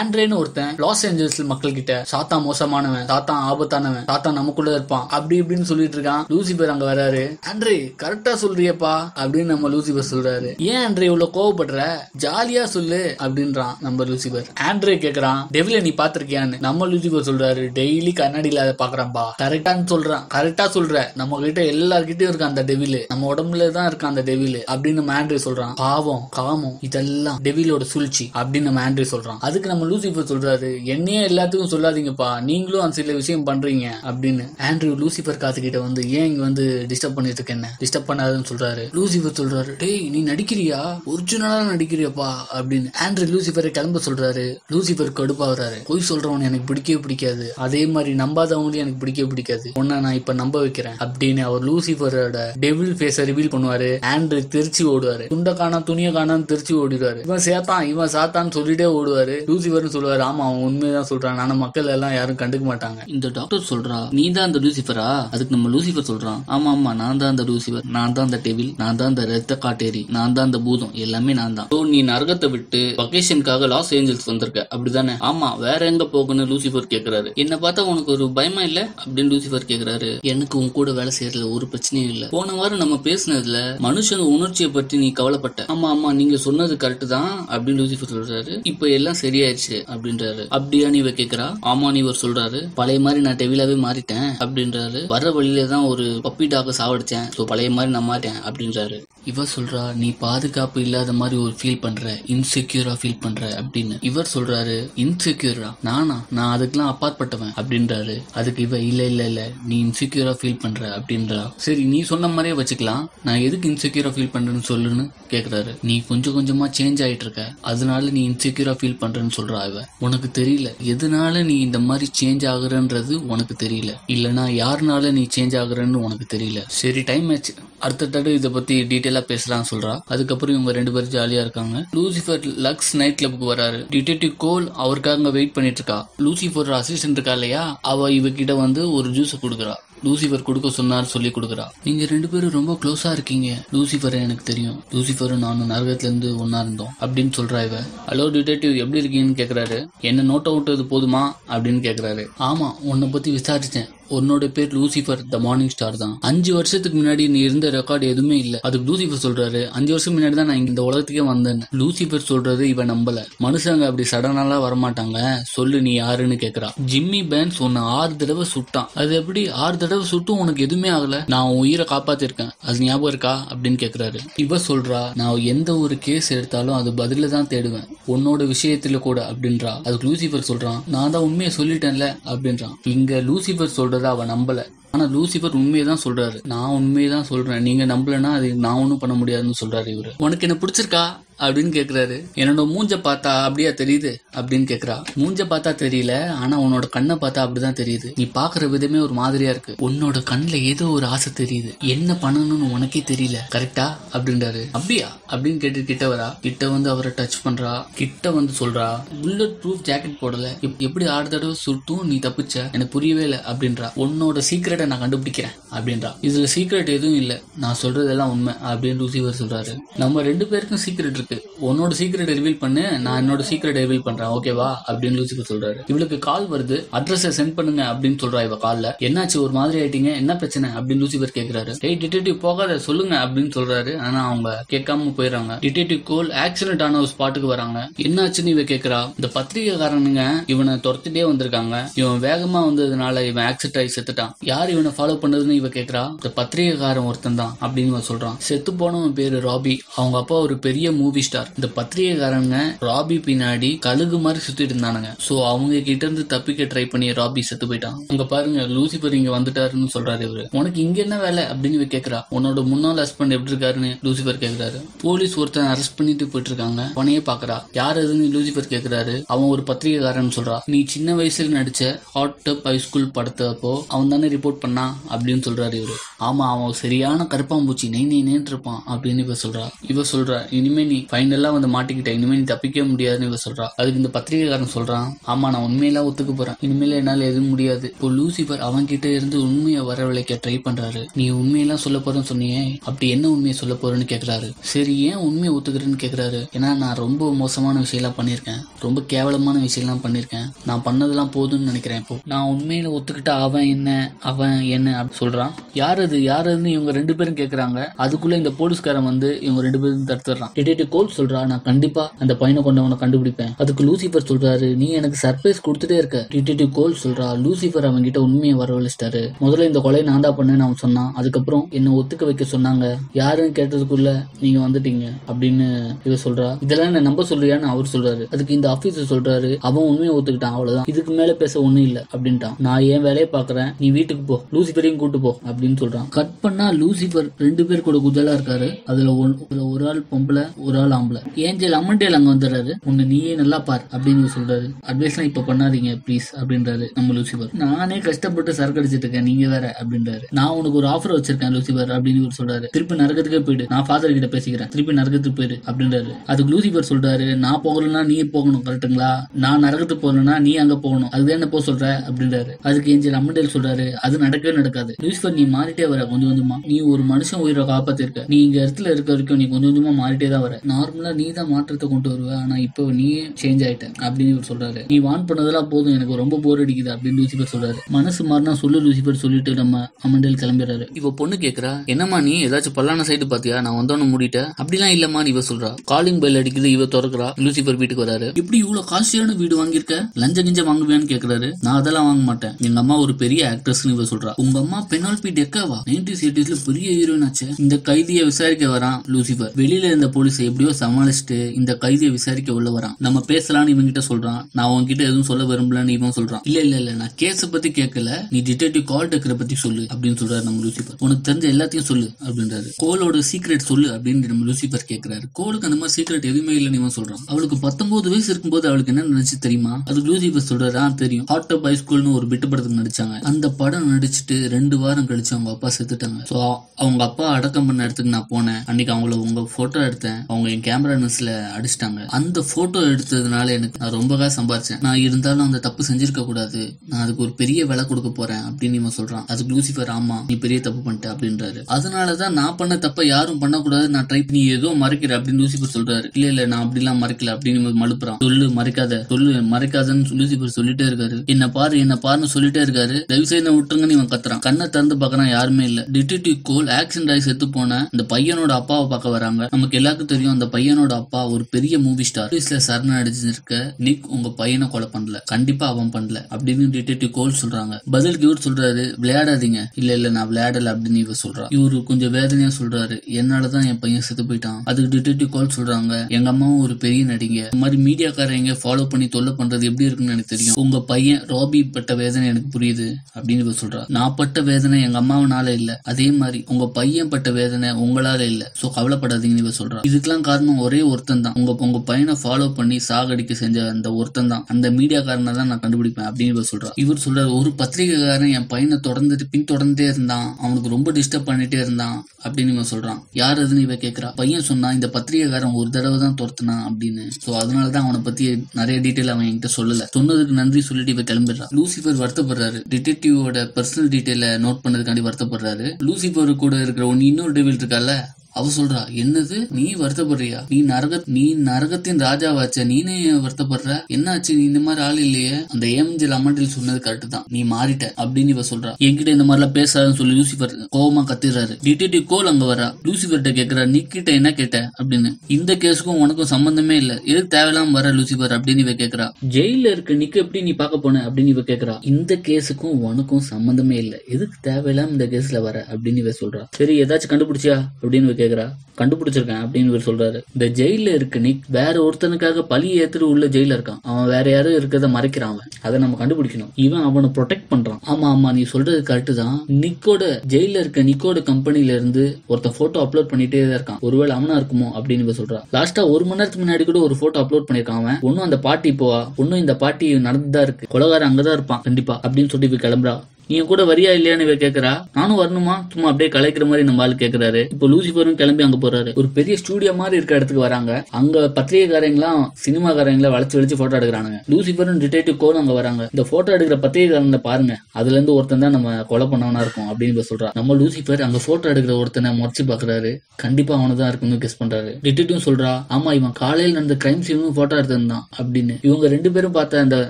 ஆண்ட்ரேன்னு ஒருத்தன் Los Angeles மக்கள் கிட்ட சாத்தா மோசமானவன் தாத்தா ஆபத்தானவன் தாத்தா நமக்குள்ள இருப்பான் அப்படி இப்படின்னு சொல்லிட்டு இருக்கான். லூசிபர் அங்க வராரு. ஆண்ட்ரே கரெக்டா சொல்றியப்பா அப்படின்னு நம்ம லூசிபர் சொல்றாரு. ஏன் ஆண்ட்ரே இவ்வளவு கோவப்படுற? ஜாலியா சொல்லு அப்படின்றான் நம்ம லூசிபர் ஆண்ட்ரே கேக்குறான் டெவில நீ பாத்திருக்கியான்னு நம்ம லூசிபர் சொல்றாரு டெய்லி கண்ணாடியில அதை பாக்குறான்பா கரெக்டான்னு சொல்றான். கரெக்டா சொல்ற. நம்ம கிட்ட எல்லார்கிட்டயும் இருக்கு அந்த டெவில் நம்ம உடம்புல தான் இருக்கு அந்த டெவில் அப்படின்னு நம்ம ஆண்ட்ரே சொல்றான். பாவம் காமம் இதெல்லாம் டெவிலோட சூழ்ச்சி அப்படின்னு நம்ம ஆண்ட்ரே சொல்றான். அதுக்கு நம்ம லூசிபர் சொல்றாரு என்னையே எல்லாத்துக்கும் சொல்லாதீங்கப்பா. நீங்களும் அந்த சில விஷயம் பண்றீங்க. அப்படின்னு ஆண்ட்ரியூ லூசிபர் காத்துக்கிட்ட வந்து ஏன் இங்க வந்து டிஸ்டர்ப் பண்ணிட்டு இருக்கேன் டிஸ்டர்ப் பண்ணாதுன்னு சொல்றாரு. லூசிபர் சொல்றாரு டேய் நீ நடிக்கிறியா? ஒரிஜினலா நடிக்கிறியாப்பா? அப்படின்னு ஆண்ட்ரூ லூசிபரை கிளம்ப சொல்றாரு. லூசிபர் கடுப்பாகிறாரு. பொய் சொல்றவன் எனக்கு பிடிக்கவே பிடிக்காது. அதே மாதிரி நம்பாதவங்களையும் எனக்கு பிடிக்கவே பிடிக்காது. உன்னை நான் இப்ப நம்ப வைக்கிறேன். அப்படின்னு அவர் லூசிபரோட டெவில் பேச ரிவீல் பண்ணுவாரு. ஆண்ட்ரூ திருச்சி ஓடுவாரு. துண்டை காணா துணியை காணான்னு திருச்சி ஓடிடுவாரு. இவன் சேத்தான் இவன் சாத்தான்னு சொல்லிட்டே ஓடுவாரு. லூசிபர்னு சொல்லுவாரு ஆமா அவன் உண்மைதான் சொல்றான். ஆனா மக்கள் எல்லாம் யாரும் கண்டுக்க மாட்டாங்க. இந்த டாக்டர் சொல்றா நீ தான் அந்த லூசிஃபரா அதுக்கு நம்ம லூசிஃபர் சொல்றான். ஆமா ஆமா நான் தான் அந்த லூசிஃபர் நான் தான் அந்த டெவில் நான் தான் அந்த ரத்த காட்டேரி. நான் தான் அந்த பூதம். எல்லாமே நான் தான் நீ நரகத்தை விட்டு வகேஷனுக்காக லாஸ் ஏஞ்சல்ஸ் வந்திருக்க. அப்படிதானே? ஆமா வேற எங்க போகணும்னு லூசிஃபர் கேக்குறாரு. என்ன பார்த்தா உனக்கு ஒரு பயமா இல்ல? அப்படின்னு லூசிஃபர் கேக்குறாரு. எனக்கு உன் கூட வேலை செய்யறதுல ஒரு பிரச்சனையும் இல்ல. போன வாரம் நம்ம பேசினதுல மனுஷன் உணர்ச்சியை பற்றி நீ கவலைப்பட்ட. ஆமா ஆமா நீங்க சொன்னது கரெக்ட் தான் அப்படின்னு லூசிஃபர் சொல்றாரு. இப்ப எல்லாம் சரியாயிருச்சு அப்படின்றாரு. அப்படியா நீ இவ கேக்குறா? ஆமா நீ இவர் சொல்றாரு. பழைய மாதிரி நான் டெவிலாவே மாறிட்டேன் அப்படின்றாரு. வர வழியில தான் ஒரு பப்பி டாக சாவடிச்சேன். ஸோ பழைய மாதிரி நான் மாட்டேன் அப்படின்றாரு. இவ சொல்றா நீ பாதுகாப்பு இல்லாத மாதிரி ஒரு ஃபீல் பண்ற. இன்செக்யூரா ஃபீல் பண்ற அப்படின்னு. இவர் சொல்றாரு இன்செக்யூரா நானா? நான் அதுக்கெல்லாம் அப்பாற்பட்டவன் அப்படின்றாரு. அதுக்கு இவ இல்ல இல்ல இல்ல. நீ இன்செக்யூரா ஃபீல் பண்ற அப்படின்றா. சரி நீ சொன்ன மாதிரியே வச்சுக்கலாம். நான் எதுக்கு இன்செக்யூரா ஃபீல் பண்றேன்னு சொல்லுன்னு கேக்குறாரு. நீ கொஞ்சம் கொஞ்சமா சேஞ்ச் ஆயிட்டு இருக்க அதனால நீ இன்செக்யூரா ஃபீல் பண்றேன்னு சொல்ற. இவ. உனக்கு தெரியல. எதனால நீ இந்த மாதிரி சேஞ்ச் ஆகுறன்றது உனக்கு தெரியல. இல்லனா யாருனால நீ சேஞ்ச் ஆகுறன்னு உனக்கு தெரியல. சரி டைம் ஆச்சு. அடுத்த தடவை இதை பத்தி டீட்டெயிலா பேசலாம் சொல்றா. அதுக்கப்புறம் இவங்க ரெண்டு பேரும் ஜாலியா இருக்காங்க. லூசிஃபர் லக்ஸ் நைட் கிளப்புக்கு வராரு. டிடெக்டிவ் கோல் அவருக்காக வெயிட் பண்ணிட்டு இருக்கா. லூசிஃபர் அசிஸ்டன்ட் இருக்கா இல்லையா? அவ இவகிட்ட வந்து ஒரு ஜூஸ் கொடுக்குறா. லூசிஃபர் கொடுக்க சொன்னார் சொல்லி கொடுக்குறா. நீங்க ரெண்டு பேரும் ரொம்ப க்ளோஸா இருக்கீங்க. லூசிஃபர் எனக்கு தெரியும். லூசிஃபரும் நானும் நரகத்துல இருந்து ஒன்னா இருந்தோம். அப்படின்னு சொல்றா இவ. ஹலோ டிடெக்டிவ் எப்படி இருக்கீங்கன்னு கேக்குறாரு? என்ன நோட் அவுட் போதுமா? அப்படின்னு கேக்குறாரு. ஆமா உன்னை பத்தி விசாரிச்சேன். உன்னோட பேர் லூசிஃபர் த மார்னிங் ஸ்டார் தான். அஞ்சு வருஷத்துக்கு முன்னாடி நீ இருந்த ரெக்கார்டு எதுவுமே இல்ல. அதுக்கு லூசிஃபர் சொல்றாரு. அஞ்சு வருஷம் முன்னாடி தான் நான் இந்த உலகத்துக்கே வந்தேன் லூசிஃபர் சொல்றது இவன் நம்பல. மனுஷங்க அப்படி சடனாலாம் வரமாட்டாங்க. சொல்லு நீ யாருன்னு கேக்குறா. ஜிம்மி பேன்ஸ் உன்னை ஆறு தடவை சுட்டான். அது எப்படி ஆறு தடவை சுட்டும் உனக்கு எதுவுமே ஆகல. நான் உன் உயிரை காப்பாத்திருக்கேன். அது ஞாபகம் இருக்கா? அப்படின்னு கேக்குறாரு. இவ சொல்றா நான் எந்த ஒரு கேஸ் எடுத்தாலும் அது பதில தான் தேடுவேன். உன்னோட விஷயத்துல கூட அப்படின்றா. அதுக்கு லூசிஃபர் சொல்றான் நான் தான் உண்மையை சொல்லிட்டேன்ல அப்படின்றான். இங்க லூசிஃபர் சொல்றத அவ நம்பல. ஆனா லூசிஃபர் உண்மையை தான் சொல்றாரு. நான் உண்மையை தான் சொல்றேன். நீங்க நம்பலன்னா அது நான் ஒன்றும் பண்ண முடியாதுன்னு சொல்றாரு இவரு. உனக்கு என்ன பிடிச்சிருக்கா? அப்படின்னு கேக்குறாரு. என்னோட மூஞ்ச பார்த்தா அப்படியா தெரியுது? அப்படின்னு கேக்குறா. மூஞ்ச பார்த்தா தெரியல ஆனா உன்னோட கண்ணை பார்த்தா அப்படிதான் தெரியுது. நீ பாக்குற விதமே ஒரு மாதிரியா இருக்கு. உன்னோட கண்ணுல ஏதோ ஒரு ஆசை தெரியுது. என்ன பண்ணணும்னு உனக்கே தெரியல. கரெக்டா? அப்படின்றாரு. அப்படியா? அப்படின்னு கேட்டு கிட்ட வரா. கிட்ட வந்து அவரை டச் பண்றா. கிட்ட வந்து சொல்றா புல்லட் ப்ரூஃப் ஜாக்கெட் போடல. எப்படி ஆறு தடவை சுட்டும் நீ தப்பிச்ச? எனக்கு புரியவே இல்லை. அப்படின்றா. உன்னோட சீக்கிரட்டை நான் கண்டுபிடிக்கிறேன். அப்படின்றா. இதுல சீக்ரெட் எதுவும் இல்லை. நான் சொல்றதெல்லாம் உண்மை. அப்படின்னு ருசிவர் சொல்றாரு. நம்ம ரெண்டு பேருக்கும் சீக்ரெட் இருக்கு. உன்னோட சீக்கிரட் ரிவீல் பண்ணு நான் என்னோட சீக்கிரட் ரிவீல் பண்றேன் ஓகேவா அப்படின்னு லூசிபர் சொல்றாரு. இவளுக்கு கால் வருது அட்ரஸ் சென்ட் பண்ணுங்க அப்படின்னு சொல்றா இவ கால்ல என்னாச்சு ஒரு மாதிரி ஆயிட்டீங்க? என்ன பிரச்சனை? அப்படின்னு லூசிபர் கேக்குறாரு. ஏய் டிடெக்டிவ் போகாத சொல்லுங்க அப்படின்னு சொல்றாரு. ஆனா அவங்க கேட்காம போயிடுறாங்க. டிடெக்டிவ் கோல் ஆக்சிடென்ட் ஆன ஒரு ஸ்பாட்டுக்கு வராங்க. என்னாச்சுன்னு இவ கேக்குறா? இந்த பத்திரிகைக்காரனுங்க இவனை துரத்துட்டே வந்திருக்காங்க. இவன் வேகமா வந்ததுனால இவன் ஆக்சிடென்ட் ஆகி செத்துட்டான். யார் இவனை ஃபாலோ பண்ணதுன்னு இவ கேக்குறா? இந்த பத்திரிகைக்காரன் ஒருத்தன் தான் அப்படின்னு இவன் சொல்றான். செத்து போனவன் பேரு ராபி. அவங்க அப்பா ஒரு பெரிய மூவி ஸ்டார் இந்த பத்திரிகைக்காரங்க ராபி பின்னாடி கழுகு மாதிரி சுத்திட்டு இருந்தானுங்க. சோ அவங்க கிட்ட இருந்து தப்பிக்க ட்ரை பண்ணி ராபி செத்து போயிட்டான். அங்க பாருங்க லூசிபர் இங்க வந்துட்டாருன்னு சொல்றாரு இவரு. உனக்கு இங்க என்ன வேலை? அப்படின்னு இவ கேக்குறா. உன்னோட முன்னாள் ஹஸ்பண்ட் எப்படி இருக்காருன்னு? லூசிபர் கேக்குறாரு. போலீஸ் ஒருத்தன் அரெஸ்ட் பண்ணிட்டு போயிட்டு இருக்காங்க உனையே பாக்குறா. யார் எதுன்னு லூசிபர் கேக்குறாரு. அவன் ஒரு பத்திரிகைக்காரன் சொல்றா. நீ சின்ன வயசுல நடிச்ச ஹாட் டப் ஹை ஸ்கூல் படத்தப்போ அவன் தானே ரிப்போர்ட் பண்ணான் அப்படின்னு சொல்றாரு இவரு. ஆமா அவன் சரியான கருப்பாம்பூச்சி. நெய் நீ நேன்னு இருப்பான். அப்படின்னு இவ சொல்றா. இவ சொல்றா இனிமே நீ ஃபைனலா வந்து மாட்டிக்கிட்டேன். இனிமே நீ தப்பிக்கவே முடியாதுன்னு இவ சொல்றா. அதுக்கு இந்த பத்திரிகைக்காரன் சொல்றான் ஆமா நான் உண்மையெல்லாம் ஒத்துக்க போறேன். இனிமேல என்னால எதுவும் முடியாது. இப்போ லூசிபர் அவன் கிட்ட இருந்து உண்மையை வரவழைக்க ட்ரை பண்றாரு. நீ உண்மையெல்லாம் சொல்ல போறேன்னு சொன்னியே அப்படி என்ன உண்மையை சொல்ல போறேன்னு கேக்குறாரு? சரி ஏன் உண்மையை ஒத்துக்கிறேன்னு கேக்குறாரு? ஏன்னா நான் ரொம்ப மோசமான விஷயம்லாம் பண்ணியிருக்கேன். ரொம்ப கேவலமான விஷயம்லாம் பண்ணியிருக்கேன். நான் பண்ணதெல்லாம் போதும்னு நினைக்கிறேன் இப்போ. நான் உண்மையில ஒத்துக்கிட்ட அவன் என்ன அவன் என்ன அப்படி சொல்றான். யார் அது? யார் அதுன்னு இவங்க ரெண்டு பேரும் கேக்குறாங்க. அதுக்குள்ள இந்த போலீஸ்காரன் வந்து இவங்க ரெண்டு பேரும் தடுத்துறான் டிடெக்டிவ் கோல் சொல்றா நான் கண்டிப்பா அந்த பையனை கொண்டவனை கண்டுபிடிப்பேன். அதுக்கு லூசிபர் சொல்றாரு நீ எனக்கு சர்ப்ரைஸ் கொடுத்துட்டே இருக்க. டிடெக்டிவ் கோல் சொல்றா லூசிபர் அவங்க கிட்ட உண்மையை வரவழைச்சிட்டாரு. முதல்ல இந்த கொலை நான் தான் பண்ணேன்னு அவன் சொன்னான். அதுக்கப்புறம் என்ன ஒத்துக்க வைக்க சொன்னாங்க. யாருன்னு கேட்டதுக்குள்ள நீங்க வந்துட்டீங்க அப்படின்னு இவ சொல்றா. இதெல்லாம் என்ன நம்ப சொல்றியான்னு அவர் சொல்றாரு. அதுக்கு இந்த ஆபீசர் சொல்றாரு அவன் உண்மையை ஒத்துக்கிட்டான் அவ்வளவுதான். இதுக்கு மேல பேச ஒண்ணும் இல்ல அப்படின்ட்டான். நான் ஏன் வேலையை பாக்குறேன் நீ வீட்டுக்கு போ. லூசிபரையும் கூட்டு போ அப்படின்னு சொல்றான். கட் பண்ணா லூசிபர் ரெண்டு பேர் கூட குஜலா இருக்காரு. ஒன்- அதுல ஒரு ஆள் பொம்பளை ஒரு ஆள் ஆம்பளை. ஏஞ்சல் அம்மண்டேல் அங்க வந்துடுறாரு. உன்னை நீயே நல்லா பார் அப்படின்னு சொல்றாரு. அட்வைஸ்லாம் இப்ப பண்ணாதீங்க ப்ளீஸ் அப்படின்றாரு நம்ம லூசிபர் நானே கஷ்டப்பட்டு சரக்கு அடிச்சிட்டு இருக்கேன் நீங்க வேற அப்படின்றாரு. நான் உனக்கு ஒரு ஆஃபர் வச்சிருக்கேன் லூசிபர் அப்படின்னு இவர் சொல்றாரு. திருப்பி நரகத்துக்கே போயிடு. நான் ஃபாதர் கிட்ட பேசிக்கிறேன். திருப்பி நரகத்துக்கு போயிடு அப்படின்றாரு. அதுக்கு லூசிபர் சொல்றாரு நான் போகலன்னா நீ போகணும் கரெக்ட்டுங்களா நான் நரகத்துக்கு போகணும்னா நீ அங்க போகணும். அதுக்கு என்ன போக சொல்ற? அப்படின்றாரு. அதுக்கு ஏஞ்சல் அம்மண்டேல் சொல்றாரு அது நடக்கவே நடக்காது. லூசிபர் நீ மாறிட்டே வர கொஞ்சம் கொஞ்சமா. நீ ஒரு மனுஷன் உயிரை காப்பாத்திருக்க. நீ இங்க இடத்துல இருக்க வரைக்கும் நீ கொஞ்சம் கொஞ்சமா மாறிட்டே தான் வர. நார்மலா நீ தான் மாற்றத்தை கொண்டு வருவ. ஆனா இப்போ நீயே சேஞ்ச் ஆயிட்ட அப்படின்னு இவர் சொல்றாரு. நீ வான் பண்ணதெல்லாம் போதும் எனக்கு ரொம்ப போர் அடிக்குது அப்படின்னு லூசிபர் சொல்றாரு. மனசு மாறினா சொல்லு லூசிபர் சொல்லிட்டு நம்ம அமண்டல் கிளம்பிடுறாரு. இவ பொண்ணு கேக்குறா என்னம்மா நீ ஏதாச்சும் பல்லான சைடு பாத்தியா? நான் வந்தோன்னு மூடிட்டேன் அப்படிலாம் இல்லம்மா இவ சொல்றா. காலிங் பெல் அடிக்குது இவ திறக்கிறா. லூசிபர் வீட்டுக்கு வராரு. இப்படி இவ்வளவு காஸ்ட்லியான வீடு வாங்கியிருக்க? லஞ்ச கிஞ்ச வாங்குவியான்னு கேக்குறாரு. நான் அதெல்லாம் வாங்க மாட்டேன். எங்க அம்மா ஒரு பெரிய ஆக்ட்ரஸ்னு இவ சொல்றா. உங்க அம்மா பெனால்பி டெக்காவா நைன்டி எயிட்டிஸ்ல பெரிய ஹீரோயின் ஆச்சு. இந்த கைதியை விசாரிக்க வரான் லூசிபர் வெளியில இருந்த போலீஸ் எப்படி எப்படியோ சமாளிச்சுட்டு இந்த கைதியை விசாரிக்க உள்ள வரான். நம்ம பேசலாம்னு இவன் கிட்ட சொல்றான். நான் உன்கிட்ட எதுவும் சொல்ல விரும்பலன்னு இவன் சொல்றான். இல்ல இல்ல இல்ல நான் கேஸ பத்தி கேட்கல நீ டிடெக்டிவ் கால் டெக்கரை பத்தி சொல்லு அப்படின்னு சொல்றாரு நம்ம லூசிபர். உனக்கு தெரிஞ்ச எல்லாத்தையும் சொல்லு அப்படின்றாரு. கோலோட சீக்ரெட் சொல்லு அப்படின்னு நம்ம லூசிபர் கேட்கிறாரு கோலுக்கு அந்த மாதிரி சீக்ரெட் எதுவுமே இல்லைன்னு இவன் சொல்றான். அவளுக்கு பத்தொன்பது வயசு இருக்கும்போது அவளுக்கு என்ன நினைச்சு தெரியுமா? அது லூசிபர் சொல்றாரு ஆ தெரியும். ஹாட் ஆஃப் ஹைஸ்கூல்னு ஒரு பிட்டு படத்துக்கு நடிச்சாங்க. அந்த படம் நடிச்சிட்டு ரெண்டு வாரம் கழிச்சு அவங்க அப்பா செத்துட்டாங்க. ஸோ அவங்க அப்பா அடக்கம் பண்ண இடத்துக்கு நான் போனேன். அன்னைக்கு அவங்கள உங்க போட்டோ எடுத்தேன். அவங்க என் கேமரா லென்ஸ்ல அடிச்சிட்டாங்க. அந்த போட்டோ எடுத்ததுனால எனக்கு நான் ரொம்ப காசு சம்பாரிச்சேன். நான் இருந்தாலும் அந்த தப்பு செஞ்சிருக்க கூடாது. நான் அதுக்கு ஒரு பெரிய விலை கொடுக்க போறேன் அப்படின்னு இவன் சொல்றான். அதுக்கு லூசிஃபர் ஆமா நீ பெரிய தப்பு பண்ணிட்ட அப்படின்றாரு. அதனாலதான் நான் பண்ண தப்ப யாரும் பண்ணக்கூடாது நான் ட்ரை நீ ஏதோ மறைக்கிற அப்படின்னு லூசிபர் சொல்றாரு. இல்ல இல்ல நான் அப்படிலாம் மறைக்கல அப்படின்னு மழுப்புறான். சொல்லு மறைக்காத சொல்லு மறைக்காதன்னு லூசிபர் சொல்லிட்டே இருக்காரு. என்ன பாரு என்ன பாருன்னு சொல்லிட்டே இருக்காரு. தயவு செய்து விட்டுருங்கன்னு இவன் கத்துறான். கண்ணை திறந்து பாக்குறான் யாருமே இல்ல. டிடெக்டிவ் கோல் ஆக்சிடென்ட் ஆகி செத்து போன அந்த பையனோட அப்பாவை பார்க்க வராங்க. நமக்கு எல்லாருக்கும் தெரியும் அந்த பையனோட அப்பா ஒரு பெரிய மூவி ஸ்டார் போலீஸ்ல சரண அடிச்சிருக்க நிக் உங்க பையனை கொலை பண்ணல. கண்டிப்பா அவன் பண்ணல. அப்படின்னு டிடெக்டிவ் கோல் சொல்றாங்க. பதிலுக்கு இவர் சொல்றாரு விளையாடாதீங்க. இல்ல இல்ல நான் விளையாடல அப்படின்னு இவர் சொல்றா. இவரு கொஞ்சம் வேதனையா சொல்றாரு. என்னாலதான் என் பையன் செத்து போயிட்டான். அதுக்கு டிடெக்டிவ் கோல் சொல்றாங்க எங்க அம்மாவும் ஒரு பெரிய நடிங்க இந்த மாதிரி மீடியாக்காரங்க ஃபாலோ பண்ணி தொல்லை பண்றது எப்படி இருக்குன்னு எனக்கு தெரியும். உங்க பையன் ராபி பட்ட வேதனை எனக்கு புரியுது. அப்படின்னு இவர் சொல்றா. நான் பட்ட வேதனை எங்க அம்மாவனால இல்ல. அதே மாதிரி உங்க பையன் பட்ட வேதனை உங்களால இல்ல. சோ கவலைப்படாதீங்கன்னு இவர் சொல்றா. இதுக்கெல்லாம் காரணம் ஒரே ஒருத்தன் தான் உங்க உங்க பையனை ஃபாலோ பண்ணி சாகடிக்க செஞ்ச அந்த ஒருத்தன் தான் அந்த மீடியாக்காரனை தான் நான் கண்டுபிடிப்பேன் அப்படின்னு இவர் சொல்றா இவர் சொல்றாரு ஒரு பத்திரிகைக்காரன் என் பையனை தொடர்ந்துட்டு பின் தொடர்ந்தே இருந்தான். அவனுக்கு ரொம்ப டிஸ்டர்ப் பண்ணிட்டே இருந்தான். அப்படின்னு இவன் சொல்றான். யார் அதுன்னு இவ கேக்குறா. பையன் சொன்னா இந்த பத்திரிகைக்காரன் ஒரு தடவை தான் துரத்துனான் அப்படின்னு. சோ அதனாலதான் அவனை பத்தி நிறைய டீட்டெயில் அவன் என்கிட்ட சொல்லல. சொன்னதுக்கு நன்றி சொல்லிட்டு இவ கிளம்பிடுறான் லூசிபர் வருத்தப்படுறாரு. டிடெக்டிவோட பர்சனல் டீட்டெயில நோட் பண்ணதுக்காண்டி வருத்தப்படுறாரு. லூசிபர் கூட இருக்கிற ஒன்னு இன்னொரு டெவில் இருக்கால அவ சொல்றா என்னது? நீ வருத்தப்படுறியா? நீ நரக நீ நரகத்தின் ராஜாவாச்ச. நீனே வருத்தப்படுற? என்னாச்சு? நீ இந்த மாதிரி ஆள் இல்லையே? அந்த ஏமஞ்சல் அமண்டில் சொன்னது கரெக்ட் தான். நீ மாறிட்ட அப்படின்னு இவ சொல்றா. என்கிட்ட இந்த மாதிரிலாம் பேசாதுன்னு சொல்லி லூசிபர் கோவமா கத்திடுறாரு. டிடெக்டிவ் கோல் அங்க வரா லூசிபர்கிட்ட கேக்குறா நீ கிட்ட என்ன கேட்ட? அப்படின்னு. இந்த கேஸுக்கும் உனக்கும் சம்பந்தமே இல்ல. எதுக்கு தேவையில்லாம வர லூசிபர் அப்படின்னு இவ கேக்குறா. ஜெயில இருக்க நிக்க எப்படி நீ பாக்க போன? அப்படின்னு இவ கேக்குறா. இந்த கேஸுக்கும் உனக்கும் சம்பந்தமே இல்ல. எதுக்கு தேவையில்லாம இந்த கேஸ்ல வர அப்படின்னு இவ சொல்றா. சரி ஏதாச்சும் கண்டுபிடிச்சியா? அப்படின்னு கேட்குறா கேக்குறா? கண்டுபிடிச்சிருக்கேன் அப்படின்னு இவர் சொல்றாரு. இந்த ஜெயில இருக்க நிக் வேற ஒருத்தனுக்காக பழி ஏத்துட்டு உள்ள ஜெயில இருக்கான். அவன் வேற யாரும் இருக்கிறத மறைக்கிறான் அவன். அதை நம்ம கண்டுபிடிக்கணும். இவன் அவனை ப்ரொடெக்ட் பண்றான். ஆமா ஆமா நீ சொல்றது கரெக்ட் தான். நிக்கோட ஜெயில இருக்க நிக்கோட கம்பெனில இருந்து ஒருத்தன் போட்டோ அப்லோட் பண்ணிட்டே தான் இருக்கான். ஒருவேளை அவனா இருக்குமோ அப்படின்னு இவ சொல்றான். லாஸ்டா ஒரு மணி நேரத்துக்கு முன்னாடி கூட ஒரு போட்டோ அப்லோட் பண்ணிருக்கான் அவன். ஒன்னும் அந்த பாட்டி போவா. ஒன்னும் இந்த பாட்டி நடந்துதான் இருக்கு. கொலகாரன் அங்கதான் இருப்பான். கண்டிப்பா அப்படின்னு சொல்லி இவ கிளம்புறா. நீ என் கூட வரியா இல்லையான்னு இவ கேக்குறா? நானும் வரணுமா? சும்மா அப்படியே கலைக்கிற மாதிரி நம்ம ஆள் கேக்குறாரு. இப்போ லூசிஃபரும் கிளம்பி அங்க போறாரு. ஒரு பெரிய ஸ்டூடியோ மாதிரி இருக்க இடத்துக்கு வராங்க. அங்க பத்திரிகைக்காரங்களாம் சினிமாக்காரங்களை வளைச்சு வளைச்சு போட்டோ எடுக்கிறானுங்க. லூசிபரும் டிடெக்டிவ் கோலும் அங்க வராங்க. இந்த போட்டோ எடுக்கிற பத்திரிகைக்காரங்களை பாருங்க. அதுல இருந்து ஒருத்தன் தான் நம்ம கொலை பண்ணவனா இருக்கும் அப்படின்னு இவ சொல்றா. நம்ம லூசிபர் அங்க போட்டோ எடுக்கிற ஒருத்தனை முறைச்சு பாக்குறாரு. கண்டிப்பா அவனதான் இருக்குன்னு கெஸ் பண்றாரு. டிடெக்டிவ் சொல்றா ஆமா இவன் காலையில் நடந்த கிரைம் சீனும் போட்டோ எடுத்திருந்தான் அப்படின்னு. இவங்க ரெண்டு பேரும் பார்த்த அந்த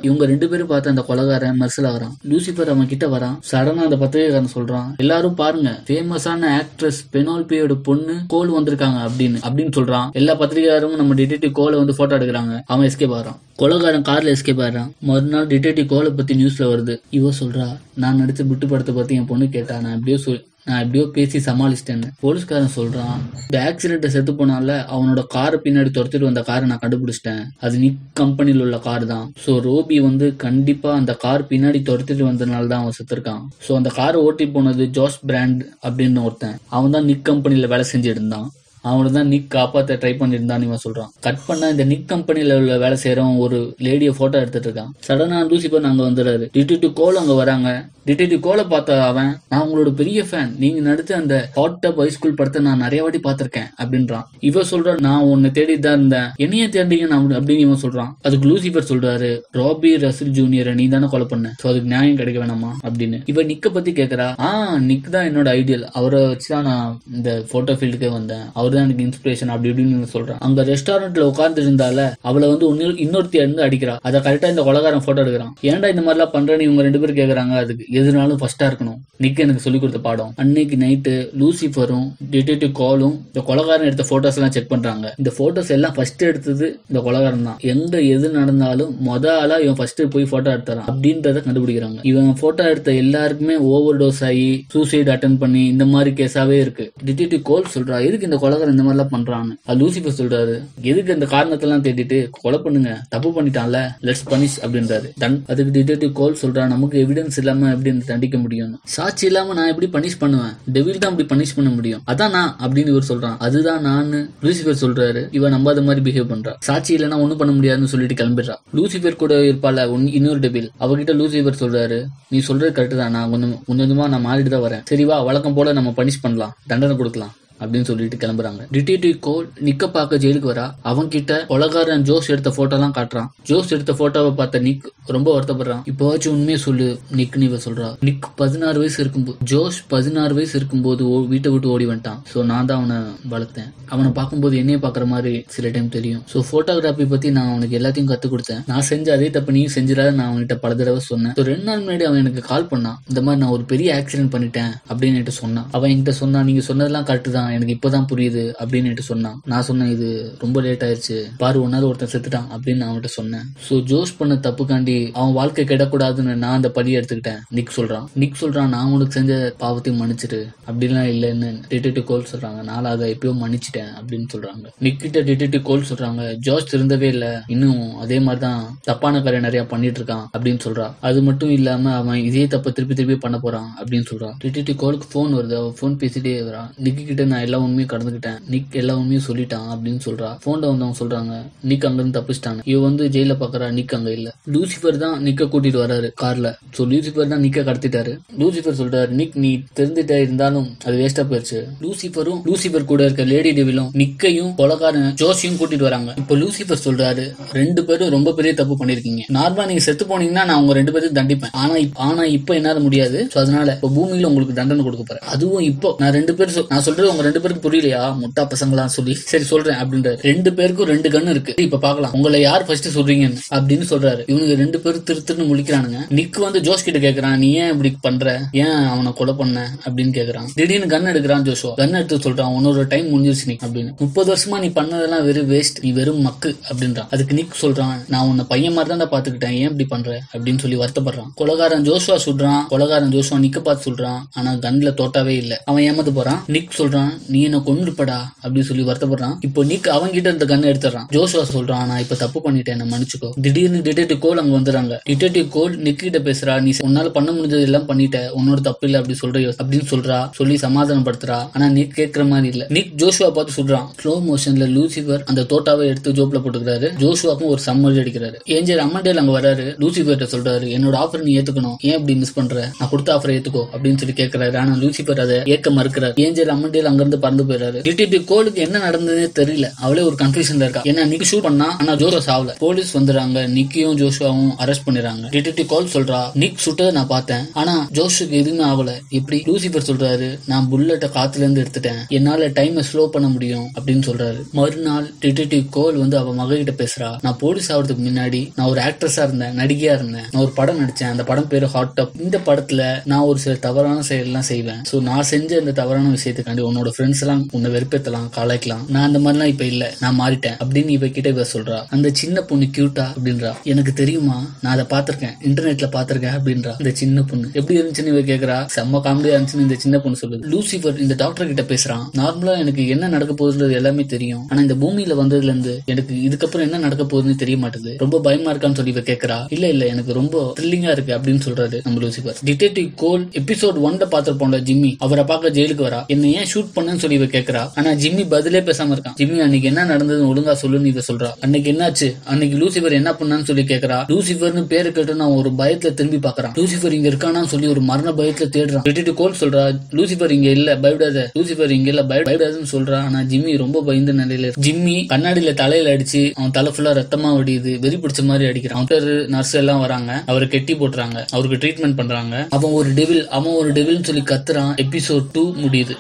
இவங்க ரெண்டு பேரும் பார்த்த அந்த கொலகாரன் மர்சல் ஆகிறான். லூசிபர் அவன் கிட்ட வரான். சடனா அந்த பத்திரிகைக்காரன் சொல்றான். எல்லாரும் பாருங்க ஃபேமஸான ஆக்ட்ரஸ் பெனோல்பியோட பொண்ணு கோல் வந்திருக்காங்க அப்படின்னு அப்படின்னு சொல்றான். எல்லா பத்திரிகையாரும் நம்ம டிடெக்டிவ் கோலை வந்து போட்டோ எடுக்கிறாங்க. அவன் எஸ்கேப் ஆகிறான். கொலகாரன் கார்ல எஸ்கேப் ஆகிறான். மறுநாள் டிடெக்டிவ் கோலை பத்தி நியூஸ்ல வருது. இவ சொல்றா நான் நடிச்ச விட்டு படத்தை பத்தி என் பொண்ணு கேட்டா நான் எப்படியோ சொல் நான் எப்படியோ பேசி சமாளிச்சிட்டேன்னு போலீஸ்காரன் சொல்றான். இந்த ஆக்சிடென்ட்ல செத்து போனால அவனோட காரை பின்னாடி துரத்திட்டு வந்த காரை நான் கண்டுபிடிச்சிட்டேன். அது நிக் கம்பெனியில் உள்ள கார் தான். ஸோ ரோபி வந்து கண்டிப்பா அந்த கார் பின்னாடி துரத்திட்டு வந்ததுனால தான் அவன் செத்துருக்கான். ஸோ அந்த காரை ஓட்டி போனது ஜோஸ் பிராண்ட் அப்படின்னு ஒருத்தன். அவன் தான் நிக் கம்பெனியில் வேலை செஞ்சுட்டு இருந்தான் அவனை தான் நிக் காப்பாற்ற ட்ரை பண்ணியிருந்தான்னு இவன் சொல்றான். கட் பண்ண இந்த நிக் கம்பெனியில் உள்ள வேலை செய்யறவன் ஒரு லேடியை போட்டோ எடுத்துட்டு இருக்கான். சடனா லூசிபர் அங்க வந்துடுறாரு. டிடெக்டிவ் கோல் அங்க வராங்க. டிடெக்டிவ் கோலை பார்த்த அவன் நான் உங்களோட பெரிய ஃபேன் நீங்க நடித்த அந்த ஹாட் டப் ஹைஸ்கூல் படத்தை நான் நிறைய வாட்டி பார்த்திருக்கேன் அப்படின்றான். இவன் சொல்ற நான் உன்னை தேடி தான் இருந்தேன். என்னைய தேடிங்க நான் அப்படின்னு இவன் சொல்றான். அதுக்கு லூசிபர் சொல்றாரு ராபி ரசில் ஜூனியரை நீ தானே கொலை பண்ண? சோ அதுக்கு நியாயம் கிடைக்க வேணாமா? அப்படின்னு. இவன் நிக்க பத்தி கேக்குறா ஆ நிக் தான் என்னோட ஐடியல் அவரை வச்சுதான் நான் இந்த போட்டோ ஃபீல்டுக்கே வந்தேன். அவர் தான் எனக்கு இன்ஸ்பிரேஷன் அப்படி இப்படின்னு சொல்றான். அங்க ரெஸ்டாரண்ட்ல உட்கார்ந்து இருந்தால அவளை வந்து இன்னொருத்தி இருந்து அடிக்கிறா. அதை கரெக்டா இந்த கொலகாரன் போட்டோ எடுக்கிறான். ஏன்டா இந்த மாதிரிலாம் பண்றேன்னு இவங்க ரெண்டு பேரும் கேக்குறாங்க அதுக்கு எதுனாலும் ஃபர்ஸ்டா இருக்கணும். நிக் எனக்கு சொல்லி கொடுத்த பாடம். அன்னைக்கு நைட்டு லூசிஃபரும் டிடெக்டிவ் காலும் இந்த கொலகாரன் எடுத்த போட்டோஸ் எல்லாம் செக் பண்றாங்க. இந்த போட்டோஸ் எல்லாம் ஃபர்ஸ்ட் எடுத்தது இந்த கொலகாரன் தான். எங்க எது நடந்தாலும் மொத ஆளா இவன் ஃபர்ஸ்ட் போய் போட்டோ எடுத்துறான். அப்படின்றத கண்டுபிடிக்கிறாங்க. இவன் போட்டோ எடுத்த எல்லாருக்குமே ஓவர் டோஸ் ஆகி சூசைட் அட்டன் பண்ணி இந்த மாதிரி கேஸாவே இருக்கு. டிடெக்டிவ் கோல் சொல்றா எதுக்கு இந்த கொலகாரன் இந்த மாதிரிலாம் பண்றான்னு? அது லூசிஃபர் சொல்றாரு எதுக்கு இந்த காரணத்தெல்லாம் தேடிட்டு கொலை பண்ணுங்க தப்பு பண்ணிட்டான்ல லெட்ஸ் பனிஷ் அப்படின்றாரு. தன் அதுக்கு டிடெக்டிவ் கோல் சொல்றான் நமக்கு எவிடன்ஸ் இல்லாம எப்படி தண்டிக்க முடியும் சாட்சி இல்லாம நான் எப்படி பனிஷ் பண்ணுவேன்? டெவில் தான் அப்படி பனிஷ் பண்ண முடியும். அதான் நான் அப்படின்னு இவர் சொல்றான். அதுதான் நான் லூசிஃபர் சொல்றாரு. இவன் நம்பாத மாதிரி பிஹேவ் பண்றா. சாட்சி இல்லைன்னா ஒண்ணும் பண்ண முடியாதுன்னு சொல்லிட்டு கிளம்பிடுறா. லூசிஃபர் கூட இருப்பால இன்னொரு டெபில் அவகிட்ட லூசிஃபர் சொல்றாரு நீ சொல்றது கரெக்ட் தான். நான் கொஞ்சம் கொஞ்சம் கொஞ்சமா நான் மாறிட்டு தான் வரேன். சரி வா வழக்கம் போல நம்ம பனிஷ் பண்ணலாம். தண்டனை கொடுக்கலாம். அப்படின்னு சொல்லிட்டு கிளம்புறாங்க. டிடெக்டிவ் கோல் நிக்க பார்க்க ஜெயிலுக்கு வரா. அவங்க கிட்ட கொலகாரன் ஜோஸ் எடுத்த போட்டோலாம் காட்டுறான். ஜோஸ் எடுத்த போட்டோவை பார்த்த நிக் ரொம்ப வருத்தப்படுறான். இப்போவாச்சும் உண்மையை சொல்லு நிக் நீ சொல்றா. நிக் பதினாறு வயசு இருக்கும்போது ஜோஸ் பதினாறு வயசு இருக்கும்போது ஓ- வீட்டை விட்டு ஓடி வந்துட்டான். ஸோ நான் தான் அவனை வளர்த்தேன். அவனை பார்க்கும்போது என்னைய பார்க்குற மாதிரி சில டைம் தெரியும். ஸோ ஃபோட்டோகிராஃபி பத்தி நான் அவனுக்கு எல்லாத்தையும் கற்றுக் கொடுத்தேன். நான் செஞ்ச அதே தப்பு நீ செஞ்சிடாத நான் அவன்கிட்ட பல தடவை சொன்னேன். ஸோ ரெண்டு நாள் முன்னாடி அவன் எனக்கு கால் பண்ணான். இந்த மாதிரி நான் ஒரு பெரிய ஆக்சிடென்ட் பண்ணிட்டேன் அப்படின்னு என்கிட்ட சொன்னான். அவன் என்கிட்ட சொன்னான் நீங்க சொன்னதெல்லாம் கரெக்ட் தான். எனக்கு இப்போதான் புரியுது அப்படின்னு சொன்னான். நான் சொன்னேன் இது ரொம்ப லேட் ஆயிடுச்சு. பாரு ஒன்னாவது ஒருத்தன் செத்துட்டான் அப்படின்னு நான் அவன்கிட்ட சொன்னேன். ஸோ ஜோஸ் பண்ண தப்புக்காண்டி அவன் வாழ்க்கை கெடக்கூடாதுன்னு நான் அந்த படியை எடுத்துக்கிட்டேன் நிக் சொல்றான். நிக் சொல்றான் நான் உனக்கு செஞ்ச பாவத்தையும் மன்னிச்சிட்டு அப்படிலாம் இல்லைன்னு டிடெக்டிவ் கோல் சொல்றாங்க. நான் அதை எப்பயோ மன்னிச்சிட்டேன் அப்படின்னு சொல்றாங்க. நிக் கிட்ட டிடெக்டிவ் கோல் சொல்றாங்க. ஜோஸ் திருந்தவே இல்லை. இன்னும் அதே மாதிரி தான் தப்பான காரியம் நிறைய பண்ணிட்டு இருக்கான் அப்படின்னு சொல்றா. அது மட்டும் இல்லாம அவன் இதே தப்ப திருப்பி திருப்பி பண்ண போறான் அப்படின்னு சொல்றான் டிடெக்டிவ் கோலுக்கு ஃபோன் வருது. அவன் ஃபோன் பேசிட்டே வரான் நிக் கிட்ட நான் எல்லா உண்மையும் கடந்துக்கிட்டேன் நிக் எல்லா உண்மையும் சொல்லிட்டான் அப்படின்னு சொல்றா. போன்ல வந்தவங்க சொல்றாங்க நிக் அங்க இருந்து தப்பிச்சிட்டாங்க. இவ வந்து ஜெயில பாக்குறா நிக் அங்க இல்ல. லூசிஃபர் தான் நிக்க கூட்டிட்டு வராரு கார்ல. சோ லூசிஃபர் தான் நிக்க கடத்திட்டாரு. லூசிஃபர் சொல்றாரு நிக் நீ தெரிஞ்சுட்டே இருந்தாலும் அது வேஸ்டா போயிருச்சு. லூசிஃபரும் லூசிபர் கூட இருக்க லேடி டெவிலும் நிக்கையும் கொலகாரன் ஜோஷியும் கூட்டிட்டு வராங்க. இப்போ லூசிஃபர் சொல்றாரு ரெண்டு பேரும் ரொம்ப பெரிய தப்பு பண்ணிருக்கீங்க. நார்மலா நீங்க செத்து போனீங்கன்னா நான் உங்க ரெண்டு பேரும் தண்டிப்பேன். ஆனா ஆனா இப்போ என்னால முடியாது. அதனால இப்போ பூமியில உங்களுக்கு தண்டனை கொடுக்க போறேன். அதுவும் இப்போ நான் ரெண்டு பேரும் நான் சொல்றது உங்க ரெண்டு பேருக்கு புரியலையா? முட்டா பசங்களாம் சொல்லி. சரி சொல்றேன் அப்படின்றாரு. ரெண்டு பேருக்கும் ரெண்டு கண்ணு இருக்கு. இப்ப பாக்கலாம் உங்களை யார் ஃபர்ஸ்ட் சொல்றீங்கன்னு அப்படின்னு சொல்றாரு. இவனுங்க ரெண்டு பேரும் திரு திருன்னு முழிக்கிறானுங்க. நிக் வந்து ஜோஸ் கிட்ட கேக்குறான். நீ ஏன் இப்படி பண்ற? ஏன் அவனை கொலை பண்ண? அப்படின்னு கேக்குறான். திடீர்னு கன் எடுக்கிறான் ஜோஷுவா கன் எடுத்து சொல்றான் உன்னோட டைம் முடிஞ்சிருச்சு நீ அப்படின்னு. முப்பது வருஷமா நீ பண்ணதெல்லாம் வெறும் வேஸ்ட் நீ வெறும் மக்கு அப்படின்றான். அதுக்கு நிக் சொல்றான் நான் உன்னை பையன் மாதிரி தான் பாத்துக்கிட்டேன். ஏன் இப்படி பண்ற? அப்படின்னு சொல்லி வருத்தப்படுறான். கொலகாரன் ஜோஷுவா சொல்றான். கொலகாரன் ஜோஷுவா நிக்க பார்த்து சொல்றான். ஆனா கன்ல தோட்டாவே இல்ல. அவன் ஏமாந்து போறான். நிக் சொல்றான் நீ என்ன கொண்டுப்படா அப்படின்னு சொல்லி வருத்தப்படுறான். இப்போ நிக் அவங்கிட்ட இருந்த கண்ணை எடுத்துறான் ஜோஷுவா சொல்றான் நான் இப்ப தப்பு பண்ணிட்டேன் என்ன மன்னிச்சுக்கோ. திடீர்னு டிடெக்டிவ் கோல் அங்க வந்துறாங்க டிடெக்டிவ் கோல் நிக் கிட்ட பேசுறா நீ உன்னால பண்ண முடிஞ்சது எல்லாம் பண்ணிட்ட உன்னோட தப்பு இல்ல அப்படி சொல்ற அப்படின்னு சொல்றா. சொல்லி சமாதானப்படுத்துறா. ஆனா நிக் கேட்கற மாதிரி இல்ல. நிக் ஜோஷுவா பார்த்து சொல்றான் ஸ்லோ மோஷன்ல லூசிபர் அந்த தோட்டாவை எடுத்து ஜோப்ல போட்டுக்கிறாரு. ஜோஷுவாக்கும் ஒரு சம்மர் அடிக்கிறாரு. ஏஞ்சர் அம்மண்டேல் அங்க வராரு? லூசிபர்ட்ட சொல்றாரு என்னோட ஆஃபர் நீ ஏத்துக்கணும். ஏன் இப்படி மிஸ் பண்ற? நான் கொடுத்த ஆஃபர் ஏத்துக்கோ அப்படின்னு சொல்லி கேட்கிறாரு ஆனா லூசிபர் அதை ஏற்க மறுக்கிறார். ஏஞ்சல் அம்மண்டேல் அங்கிருந்து பறந்து போயிறாரு டிடிபி கோலுக்கு என்ன நடந்ததுன்னே தெரியல. அவளே ஒரு கன்ஃபியூஷன்ல இருக்கா. ஏன்னா நிக்கு ஷூட் பண்ணா? ஆனா ஜோஷுவா சாவல. போலீஸ் வந்துடுறாங்க. நிக்கியும் ஜோஷுவாவும் அரெஸ்ட் பண்ணிடுறாங்க. டிடெக்டிவ் கோல் சொல்றா. நிக் சுட்டதை நான் பார்த்தேன். ஆனா ஜோஷுக்கு எதுவுமே ஆகல. எப்படி லூசிபர் சொல்றாரு நான் புல்லட்டை காத்துல இருந்து எடுத்துட்டேன். என்னால டைமை ஸ்லோ பண்ண முடியும் அப்படின்னு சொல்றாரு. மறுநாள் டிடெக்டிவ் கோல் வந்து அவ மகிட்ட பேசுறா. நான் போலீஸ் ஆகிறதுக்கு முன்னாடி நான் ஒரு ஆக்ட்ரஸா இருந்தேன். நடிகையா இருந்தேன். நான் ஒரு படம் நடிச்சேன். அந்த படம் பேரு ஹாட் டப் இந்த படத்துல நான் ஒரு சில தவறான செயல்லாம் செய்வேன். சோ நான் செஞ்ச இந்த தவறான விஷயத்துக்காண்டி உன்னோட ஃப்ரெண்ட்ஸ் எல்லாம் உன்னை வெறுப்பேத்தலாம் கலாய்க்கலாம். நான் அந்த மாதிரிலாம் இப்ப இல்ல. நான் மாறிட்டேன் அப்படின்னு இவ கிட்ட இவ சொல்றா. அந்த சின்ன பொண்ணு கியூட்டா அப்படின்றா. எனக்கு தெரியுமா? நான் அதை பாத்திருக்கேன் இன்டர்நெட்ல பாத்திருக்கேன் அப்படின்றா. இந்த சின்ன பொண்ணு. எப்படி இருந்துச்சுன்னு இவ கேக்குறா? செம்ம காமெடியா இருந்துச்சுன்னு இந்த சின்ன பொண்ணு சொல்லுது. லூசிபர் இந்த டாக்டர் கிட்ட பேசுறான். நார்மலா எனக்கு என்ன நடக்க போகுதுன்றது எல்லாமே தெரியும். ஆனா இந்த பூமியில வந்ததுல இருந்து எனக்கு இதுக்கப்புறம் என்ன நடக்க போகுதுன்னு தெரிய மாட்டுது ரொம்ப பயமா இருக்கான்னு சொல்லி இவ கேக்குறா. இல்ல இல்ல எனக்கு ரொம்ப த்ரில்லிங்கா இருக்கு அப்படின்னு சொல்றாரு நம்ம லூசிபர் டிடெக்டிவ் கோல் எபிசோட் ஒன்ல பாத்திருப்போம்ல ஜிம்மி. அவரை பார்க்க ஜெயிலுக்கு வரா. என்ன ஏன் ஷூட் பண்ணுன்னு சொல்லி இவ கேக்குறா. ஆனா ஜிம்மி பதிலே பேசாம இருக்கான். ஜிம்மி அன்னைக்கு என்ன நடந்ததுன்னு ஒழுங்கா சொல்லுன்னு இவ சொல்றா. அன்னைக்கு என்னாச்சு? அன்னைக்கு லூசிபர் என்ன பண்ணான்னு சொல்லி கேக்குறா. லூசிபர்னு பேரு கேட்டு நான் ஒரு பயத்துல திரும்பி பாக்குறான். லூசிபர் இங்க இருக்கானான்னு சொல்லி ஒரு மரண பயத்துல தேடுறான். விட்டுட்டு கோல் சொல்றா. லூசிபர் இங்க இல்ல பயப்படாத. லூசிபர் இங்க இல்ல பயப்படாதுன்னு சொல்றான் ஆனா ஜிம்மி ரொம்ப பயந்த நிலையில ஜிம்மி கண்ணாடியில தலையில அடிச்சு அவன் தலை ஃபுல்லா ரத்தமா வடியுது. வெறி பிடிச்ச மாதிரி அடிக்கிறான். டாக்டர் நர்ஸ் எல்லாம் வராங்க. அவரை கெட்டி போட்டுறாங்க. அவருக்கு ட்ரீட்மெண்ட் பண்றாங்க. அவன் ஒரு டெவில் அவன் ஒரு டெவில்னு சொல்லி கத்துறான். எபிசோட் டூ முடியுது.